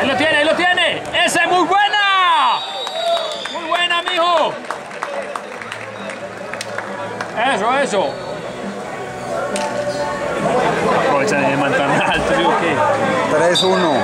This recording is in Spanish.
Ahí lo tiene, ahí lo tiene. ¡Esa es muy buena! Muy buena, mijo. Eso, eso. Aprovecha de man tan alto, digo que. 3-1.